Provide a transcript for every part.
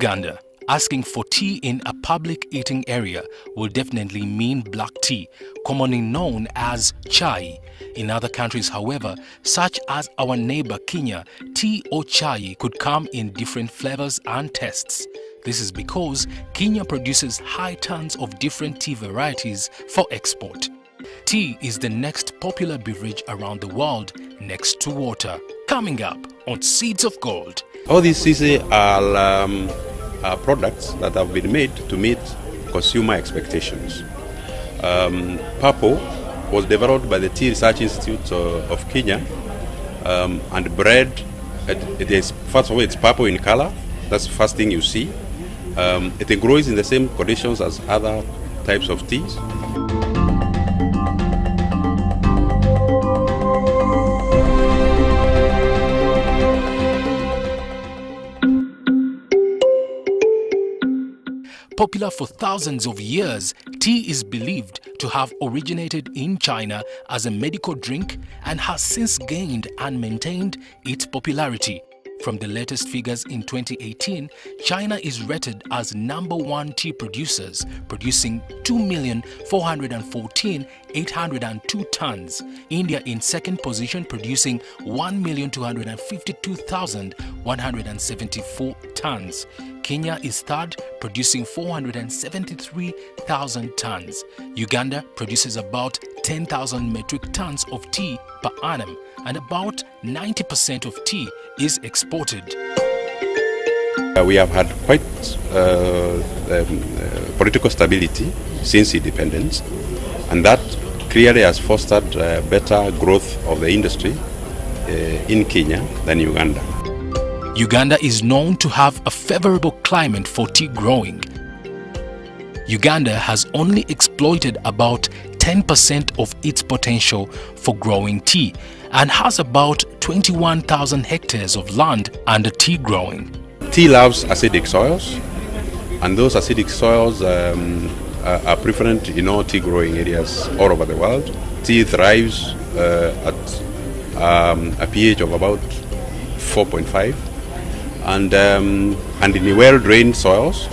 Uganda, asking for tea in a public eating area will definitely mean black tea, commonly known as chai. In other countries, however, such as our neighbor Kenya, tea or chai could come in different flavors and tastes. This is because Kenya produces high tons of different tea varieties for export. Tea is the next popular beverage around the world next to water. Coming up on Seeds of Gold. All these CC are, um, are products that have been made to meet consumer expectations. Um, Purple was developed by the Tea Research Institute uh, of Kenya um, and bred, it is, first of all, it's purple in color. That's the first thing you see. Um, it grows in the same conditions as other types of teas. Popular for thousands of years, tea is believed to have originated in China as a medical drink and has since gained and maintained its popularity. From the latest figures in 2018, China is rated as number one tea producers, producing 2,414,802 tons. India in second position, producing 1,252,174 tons. Kenya is third, producing 473,000 tons. Uganda produces about 10,000 metric tons of tea per annum, and about 90% of tea is exported. Uh, we have had quite uh, um, uh, political stability since independence, and that clearly has fostered uh, better growth of the industry uh, in Kenya than Uganda. Uganda is known to have a favorable climate for tea growing. Uganda has only exploited about 10% of its potential for growing tea and has about 21,000 hectares of land under tea growing. Tea loves acidic soils, and those acidic soils um, are, prevalent in all tea growing areas all over the world. Tea thrives uh, at um, a pH of about 4.5 and, um, and in well drained soils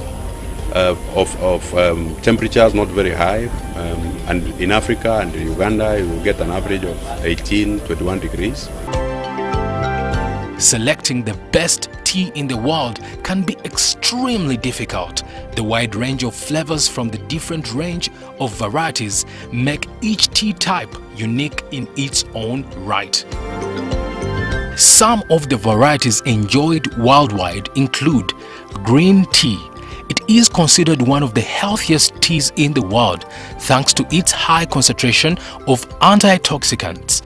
uh, of, of um, temperatures not very high. Um, and in Africa and Uganda, you will get an average of 18, 21 degrees. Selecting the best tea in the world can be extremely difficult. The wide range of flavors from the different range of varieties make each tea type unique in its own right. Some of the varieties enjoyed worldwide include green tea. It is considered one of the healthiest teas in the world thanks to its high concentration of antioxidants.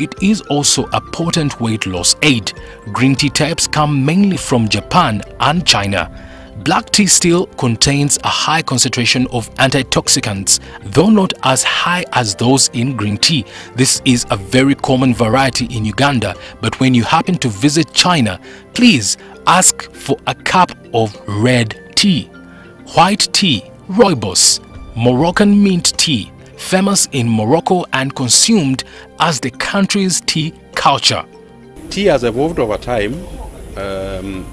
It is also a potent weight loss aid. Green tea types come mainly from Japan and China. Black tea still contains a high concentration of antioxidants, though not as high as those in green tea. This is a very common variety in Uganda, but when you happen to visit China, please ask for a cup of red tea. White tea, rooibos, Moroccan mint tea, famous in Morocco and consumed as the country's tea culture. Tea has evolved over time um,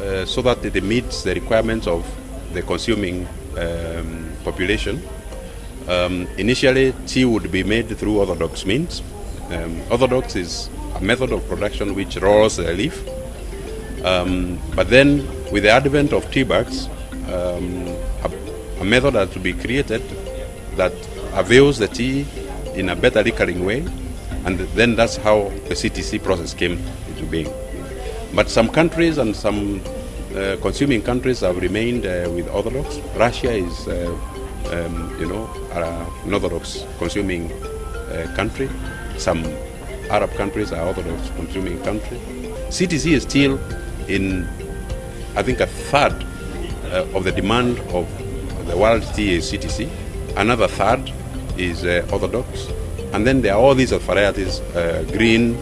uh, so that it meets the requirements of the consuming um, population. Um, initially, tea would be made through orthodox means. Um, orthodox is a method of production which rolls the leaf. Um, but then, with the advent of tea bags, um, a, a method had to be created that avails the tea in a better liquoring way, and then that's how the CTC process came into being. But some countries and some uh, consuming countries have remained uh, with Orthodox. Russia is, uh, um, you know, an Orthodox consuming uh, country. Some Arab countries are Orthodox consuming country. CTC is still in, I think, a third uh, of the demand of the world tea is CTC. Another third is uh, Orthodox. And then there are all these varieties, green,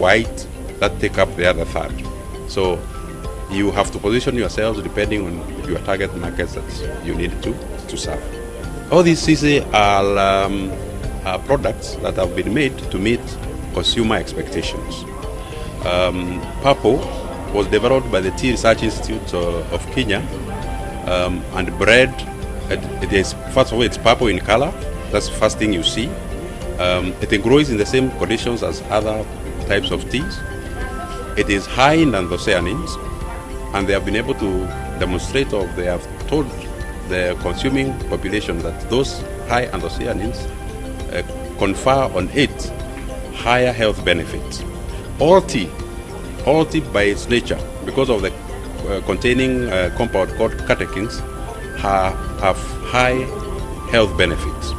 white, that take up the other third. So you have to position yourselves depending on your target markets that you need to, to serve. All these CC are, um, are products that have been made to meet consumer expectations. Um, Purple was developed by the Tea Research Institute of Kenya um, and bred. It is, first of all, it's purple in color. That's the first thing you see. Um, it grows in the same conditions as other types of teas. It is high in anthocyanins, and they have been able to demonstrate, or they have told the consuming population that those high anthocyanins uh, confer on it higher health benefits. All tea, all tea by its nature, because of the uh, containing uh, compound called catechins, ha have high health benefits.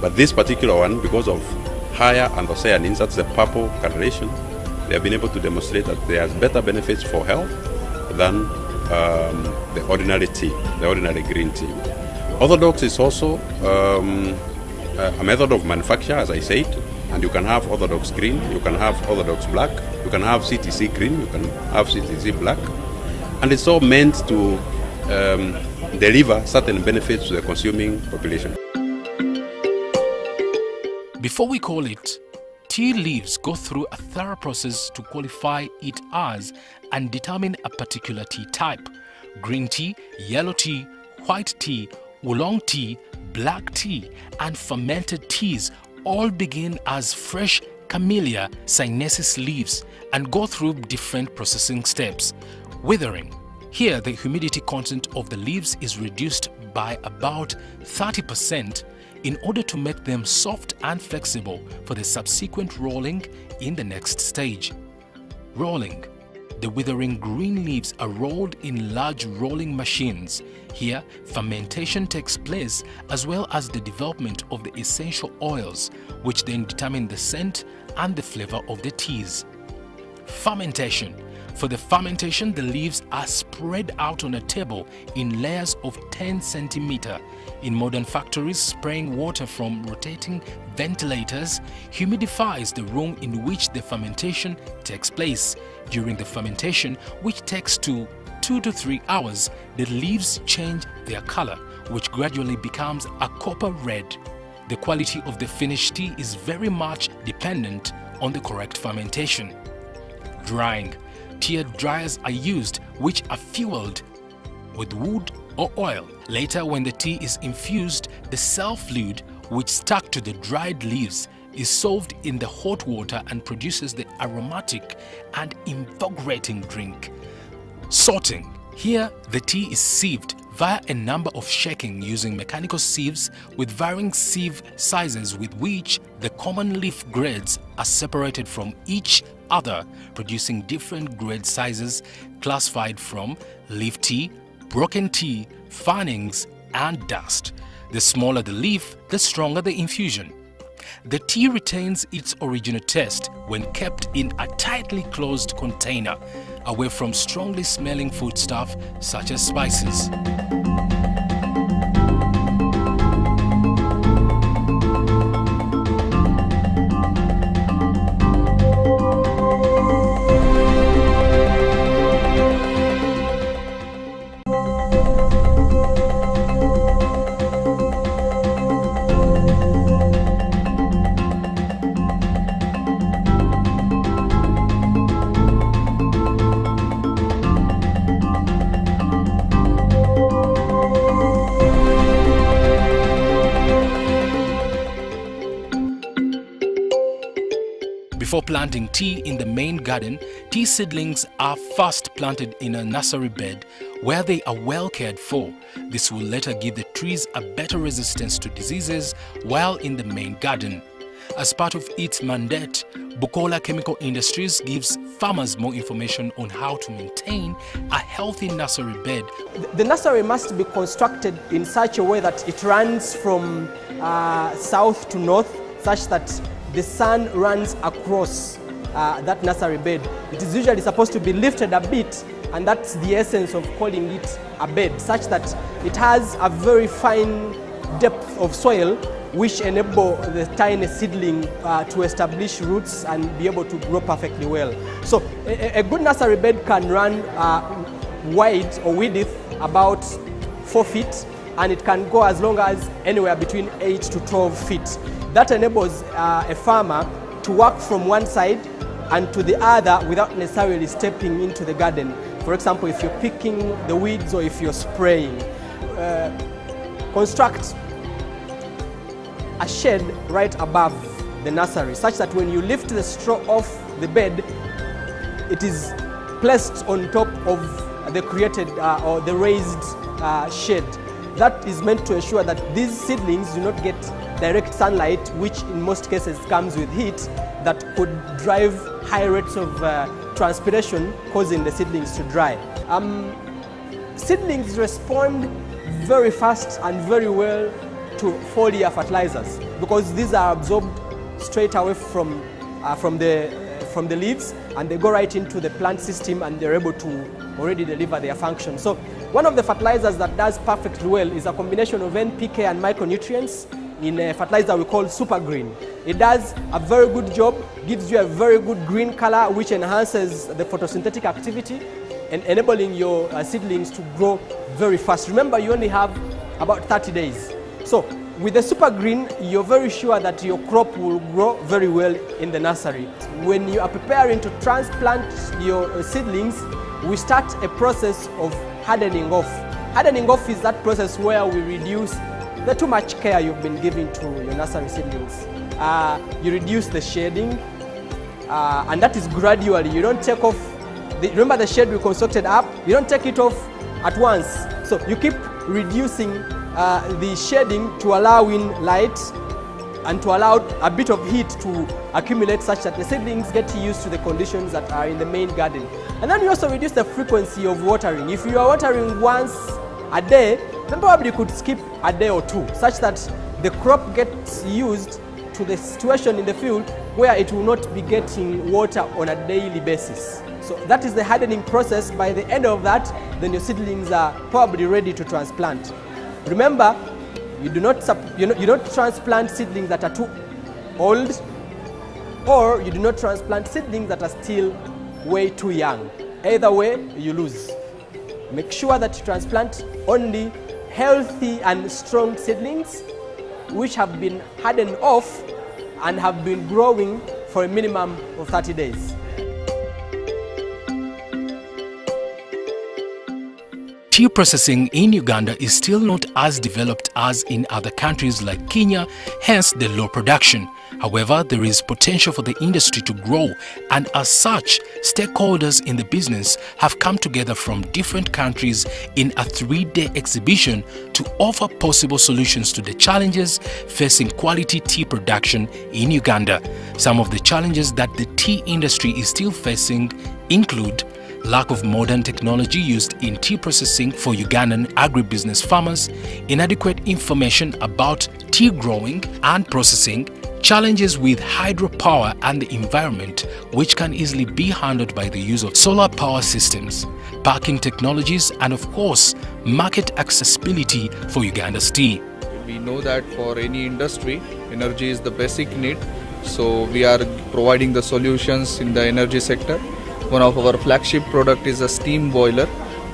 But this particular one, because of higher anthocyanins, that's the purple coloration, they have been able to demonstrate that there has better benefits for health than um, the ordinary tea, the ordinary green tea. Orthodox is also um, a method of manufacture, as I said, and you can have Orthodox green, you can have Orthodox black, you can have CTC green, you can have CTC black, and it's all meant to um, deliver certain benefits to the consuming population. Before we call it, tea leaves go through a thorough process to qualify it as and determine a particular tea type. Green tea, yellow tea, white tea, oolong tea, black tea, and fermented teas all begin as fresh Camellia sinensis leaves and go through different processing steps. Withering. Here, the humidity content of the leaves is reduced by about 30% in order to make them soft and flexible for the subsequent rolling in the next stage. Rolling. The withering green leaves are rolled in large rolling machines. Here, fermentation takes place as well as the development of the essential oils, which then determine the scent and the flavor of the teas. Fermentation. For the fermentation, the leaves are spread out on a table in layers of 10 centimeter. In modern factories, spraying water from rotating ventilators humidifies the room in which the fermentation takes place. During the fermentation, which takes to 2 to 3 hours, the leaves change their color, which gradually becomes a copper red. The quality of the finished tea is very much dependent on the correct fermentation. Drying. Tear dryers are used which are fueled with wood or oil. Later when the tea is infused, the cell fluid which stuck to the dried leaves is solved in the hot water and produces the aromatic and invigorating drink. Sorting. Here, the tea is sieved via a number of shaking using mechanical sieves with varying sieve sizes with which the common leaf grades are separated from each other, producing different grade sizes classified from leaf tea, broken tea, fannings, and dust. The smaller the leaf, the stronger the infusion. The tea retains its original taste when kept in a tightly closed container, away from strongly smelling foodstuff such as spices. Planting tea in the main garden, tea seedlings are first planted in a nursery bed where they are well cared for. This will later give the trees a better resistance to diseases while in the main garden. As part of its mandate, Bukoola Chemical Industries gives farmers more information on how to maintain a healthy nursery bed. The nursery must be constructed in such a way that it runs from uh, south to north, such that the sun runs across uh, that nursery bed. It is usually supposed to be lifted a bit and that's the essence of calling it a bed, such that it has a very fine depth of soil which enable the tiny seedling uh, to establish roots and be able to grow perfectly well. So a, a good nursery bed can run uh, wide or width about 4 feet and it can go as long as anywhere between 8 to 12 feet. That enables uh, a farmer to work from one side and to the other without necessarily stepping into the garden. For example, if you're picking the weeds or if you're spraying. Uh, construct a shed right above the nursery such that when you lift the straw off the bed, it is placed on top of the created uh, or the raised uh, shed. That is meant to ensure that these seedlings do not get direct sunlight, which in most cases comes with heat, that could drive high rates of uh, transpiration, causing the seedlings to dry. Um, seedlings respond very fast and very well to foliar fertilizers because these are absorbed straight away from, uh, from, the, uh, from the leaves and they go right into the plant system and they're able to already deliver their function. So one of the fertilizers that does perfectly well is a combination of NPK and micronutrients in a fertilizer we call Super Green. It does a very good job, gives you a very good green color which enhances the photosynthetic activity and enabling your uh, seedlings to grow very fast. Remember, you only have about 30 days. So with the super green, you're very sure that your crop will grow very well in the nursery. When you are preparing to transplant your uh, seedlings, we start a process of hardening off. Hardening off is that process where we reduce the too much care you've been giving to your nursery seedlings. Uh, you reduce the shading, uh, and that is gradually. You don't take off, the, remember the shade we constructed up? You don't take it off at once. So you keep reducing uh, the shading to allow in light and to allow a bit of heat to accumulate such that the seedlings get used to the conditions that are in the main garden. And then you also reduce the frequency of watering. If you are watering once a day, then probably you could skip a day or two such that the crop gets used to the situation in the field where it will not be getting water on a daily basis. So that is the hardening process. By the end of that, then your seedlings are probably ready to transplant. Remember, you do not, you, know, you don't transplant seedlings that are too old or you do not transplant seedlings that are still way too young. Either way, you lose. Make sure that you transplant only healthy and strong seedlings which have been hardened off and have been growing for a minimum of 30 days. Tea processing in Uganda is still not as developed as in other countries like Kenya, hence the low production. However, there is potential for the industry to grow and as such, stakeholders in the business have come together from different countries in a three-day exhibition to offer possible solutions to the challenges facing quality tea production in Uganda. Some of the challenges that the tea industry is still facing include lack of modern technology used in tea processing for Ugandan agribusiness farmers, inadequate information about tea growing and processing, challenges with hydropower and the environment which can easily be handled by the use of solar power systems, packing technologies and of course market accessibility for Uganda's tea. We know that for any industry, energy is the basic need. So we are providing the solutions in the energy sector one of our flagship product is a steam boiler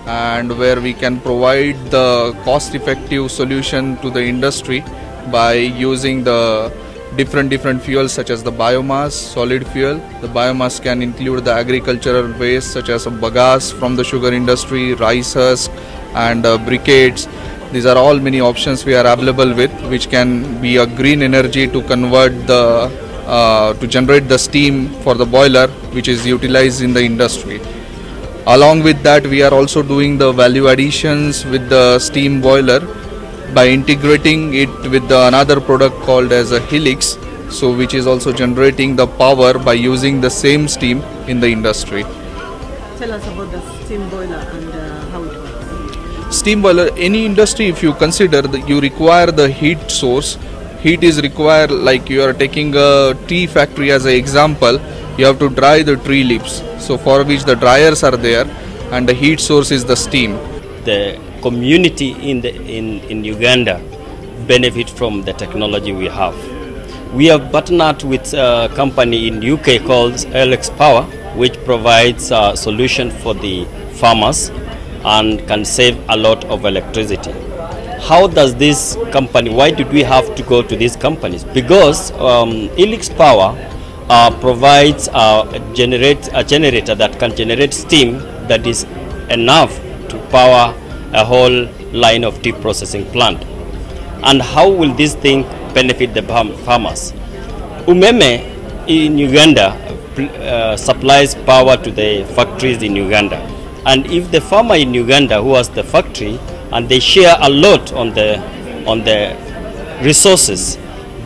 and where we can provide the cost effective solution to the industry by using the different different fuels such as the biomass solid fuel. The biomass can include the agricultural waste such as bagasse from the sugar industry rice husk and uh, briquettes. These are all many options we are available with which can be a green energy to convert the uh, to generate the steam for the boiler which is utilized in the industry. Along with that we are also doing the value additions with the steam boiler by integrating it with the another product called as a helix so which is also generating the power by using the same steam in the industry. Tell us about the steam boiler and uh, how it works. Steam boiler, any industry if you consider that you require the heat source heat is required like you are taking a tea factory as an example you have to dry the tree leaves so for which the dryers are there and the heat source is the steam the community in the in, in uganda benefit from the technology we have we have partnered with a company in uk called Heliex Power which provides a solution for the farmers and can save a lot of electricity how does this company, why did we have to go to these companies? Because um, Heliex Power uh, provides a, generate, a generator that can generate steam that is enough to power a whole line of tea processing plant. And how will this thing benefit the farmers? Umeme in Uganda uh, supplies power to the factories in Uganda. And if the farmer in Uganda who has the factory and they share a lot on the, on the resources,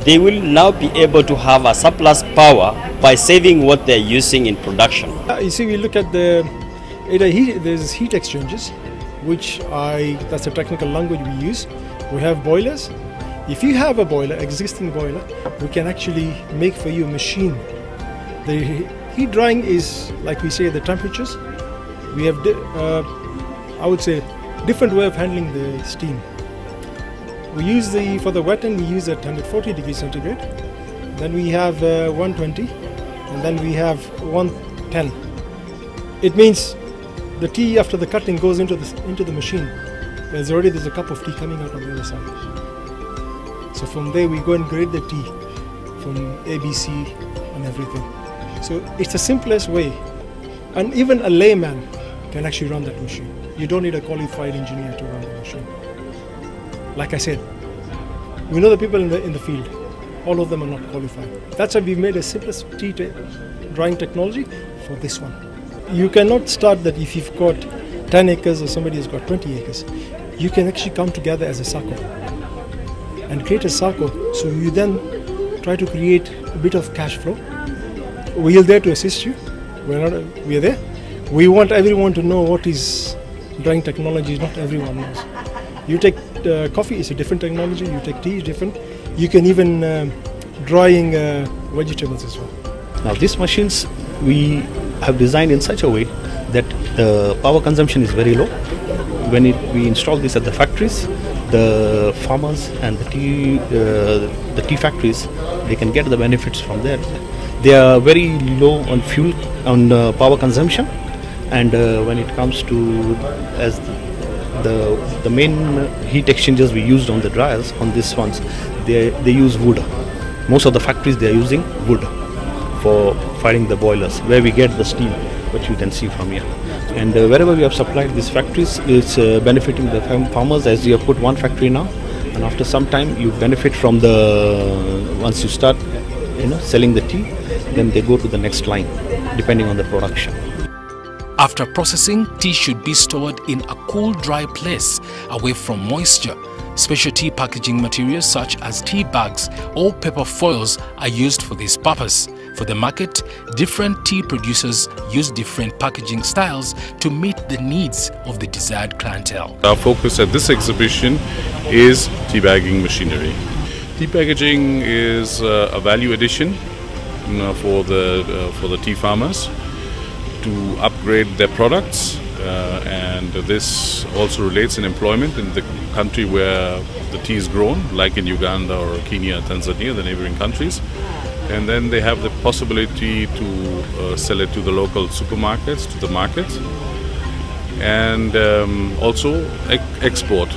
they will now be able to have a surplus power by saving what they're using in production. Uh, you see, we look at the, heat, there's heat exchangers, which I, that's the technical language we use. We have boilers. If you have a boiler, existing boiler, we can actually make for you a machine. The heat drying is, like we say, the temperatures. We have, uh, I would say, different way of handling the steam. We use the, for the wet end, we use at 140 degrees centigrade. Then we have uh, 120, and then we have 110. It means the tea after the cutting goes into the, into the machine. There's already there's a cup of tea coming out on the other side. So from there we go and grade the tea from ABC and everything. So it's the simplest way. And even a layman can actually run that machine. You don't need a qualified engineer to run the machine. Like I said, we know the people in the, in the field. All of them are not qualified. That's why we've made a simplest tea drying technology for this one. You cannot start that if you've got 10 acres or somebody has got 20 acres. You can actually come together as a circle and create a circle. So you then try to create a bit of cash flow. We're there to assist you. We're not. We're there. We want everyone to know what is drying technology. Not everyone knows. You take uh, coffee is a different technology. You take tea is different. You can even uh, drying uh, vegetables as well. Now these machines we have designed in such a way that the power consumption is very low. When it, we install this at the factories, the farmers and the tea, uh, the tea factories, they can get the benefits from there. They are very low on fuel, on uh, power consumption, and uh, when it comes to as the the main heat exchangers we used on the dryers on these ones they they use wood most of the factories they are using wood for firing the boilers where we get the steam which you can see from here and uh, wherever we have supplied these factories it's uh, benefiting the farmers as you have put one factory now and after some time you benefit from the once you start you know selling the tea then they go to the next line depending on the production after processing, tea should be stored in a cool, dry place away from moisture. Special tea packaging materials such as tea bags or paper foils are used for this purpose. For the market, different tea producers use different packaging styles to meet the needs of the desired clientele. Our focus at this exhibition is tea bagging machinery. Tea packaging is uh, a value addition you know, for the uh, for the tea farmers to upgrade their products. Uh, and this also relates in employment in the country where the tea is grown, like in Uganda or Kenya, Tanzania, the neighboring countries. And then they have the possibility to uh, sell it to the local supermarkets, to the markets, and um, also export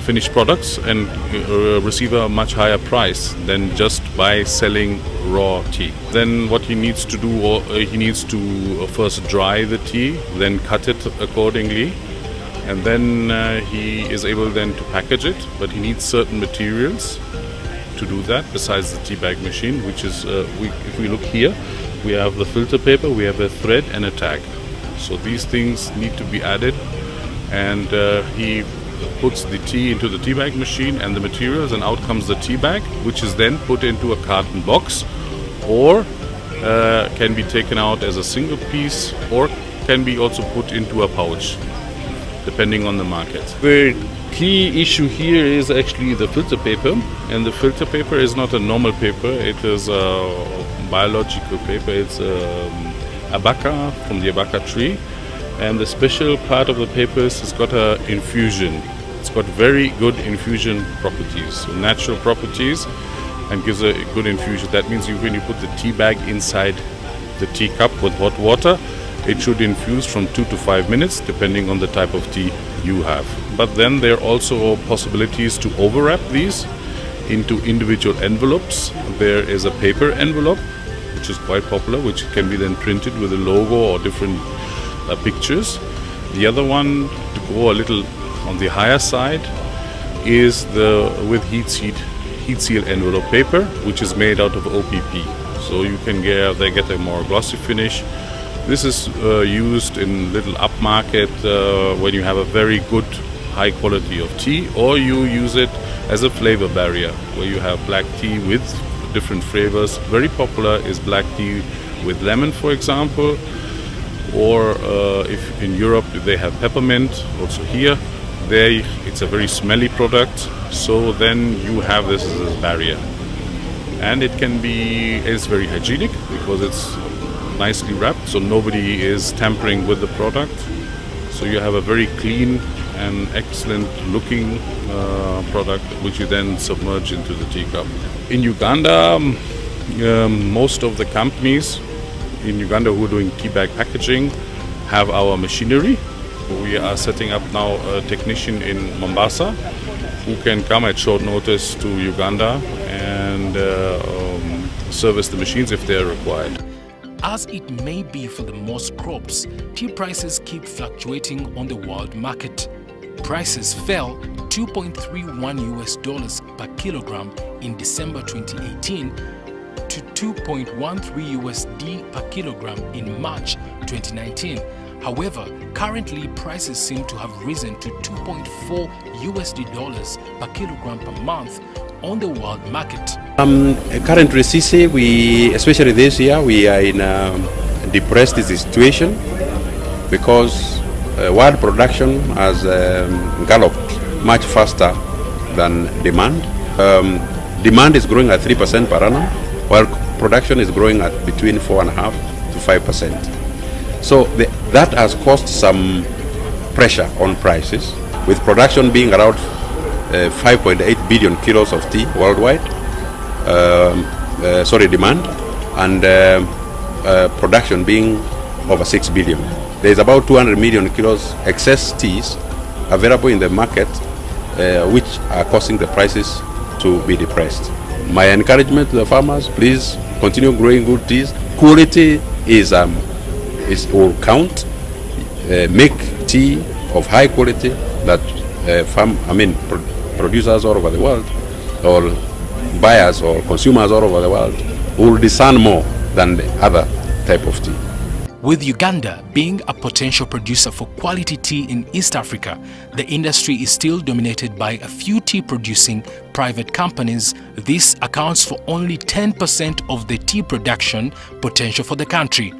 finished products and uh, receive a much higher price than just by selling raw tea. Then what he needs to do, uh, he needs to uh, first dry the tea, then cut it accordingly, and then uh, he is able then to package it. But he needs certain materials to do that besides the tea bag machine, which is, uh, we, if we look here, we have the filter paper, we have a thread and a tag. So these things need to be added and uh, he puts the tea into the tea bag machine and the materials and out comes the tea bag which is then put into a carton box or uh, can be taken out as a single piece or can be also put into a pouch depending on the market. The key issue here is actually the filter paper and the filter paper is not a normal paper it is a biological paper it's um, abaca from the abaca tree and the special part of the paper is it's got a infusion it's got very good infusion properties, so natural properties, and gives a good infusion. That means you, when you put the tea bag inside the teacup with hot water, it should infuse from two to five minutes, depending on the type of tea you have. But then there are also possibilities to overwrap these into individual envelopes. There is a paper envelope which is quite popular, which can be then printed with a logo or different uh, pictures. The other one, to go a little on the higher side, is the with heat seat heat seal envelope paper, which is made out of OPP. So you can get they get a more glossy finish. This is uh, used in little upmarket uh, when you have a very good high quality of tea, or you use it as a flavor barrier, where you have black tea with different flavors. Very popular is black tea with lemon, for example, or uh, if in Europe they have peppermint, also here there it's a very smelly product so then you have this as a barrier and it can be it's very hygienic because it's nicely wrapped so nobody is tampering with the product so you have a very clean and excellent looking uh, product which you then submerge into the teacup in uganda um, um, most of the companies in uganda who are doing tea bag packaging have our machinery we are setting up now a technician in Mombasa who can come at short notice to Uganda and uh, um, service the machines if they are required. As it may be for the most crops, tea prices keep fluctuating on the world market. Prices fell 2.31 US dollars per kilogram in December 2018 to 2.13 USD per kilogram in March 2019 However, currently prices seem to have risen to 2.4 USD dollars per kilogram per month on the world market. Um, currently, CC, we, especially this year, we are in a depressed situation because world production has um, galloped much faster than demand. Um, demand is growing at 3% per annum, while production is growing at between 4.5 to 5%. So the, that has caused some pressure on prices, with production being around uh, 5.8 billion kilos of tea worldwide, um, uh, sorry, demand, and uh, uh production being over 6 billion. There is about 200 million kilos excess teas available in the market, uh, which are causing the prices to be depressed. My encouragement to the farmers, please continue growing good teas. Quality is um, is will count, uh, make tea of high quality that uh, farm, I mean, pro producers all over the world, or buyers or consumers all over the world will discern more than the other type of tea. With Uganda being a potential producer for quality tea in East Africa, the industry is still dominated by a few tea producing private companies. This accounts for only 10% of the tea production potential for the country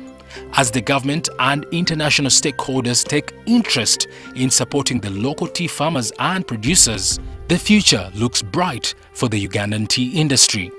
as the government and international stakeholders take interest in supporting the local tea farmers and producers, the future looks bright for the Ugandan tea industry.